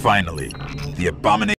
Finally, the abomination...